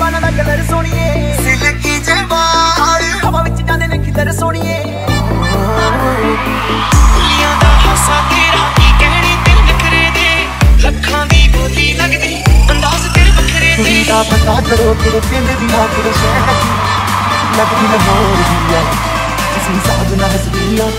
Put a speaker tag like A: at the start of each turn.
A: ਬਾਣਾ ਦਾ colour ਸੋਣੀਏ
B: silky ਜਵਾਲ
A: ਹਵਾ ਵਿੱਚ ਜਾਂਦੇ ਨੇ ਖਿੱਦਰ ਸੋਣੀਏ
B: ਕੁਲੀਆਂ ਦਾ ਹਾਸਾ ਤੇਰਾ ਕੀ ਕਹਿਣੇ? ਤੇਰੇ ਨਖਰੇ ਦੇ। ਲੱਖਾਂ ਦੀ ਬੋਲੀ ਲੱਗਦੀ। ਅੰਦਾਜ਼ ਤੇਰੇ ਵੱਖਰੇ
A: ਤੁਸੀਂ
B: ਤੇ
A: ਪਤਾ ਕਰੋ ਕਿਹੜੇ ਪਿੰਡ ਦੀ ਹਾਂ ਕਿਹੜੇ ਸ਼ਹਿਰ ਦੀ। ਲੱਗਦੀ ਨਾ ਦੀ ਆ। ਤੁਸੀਂ ਸਾਧ ਨਾ ਹਸਦੀ ਆ।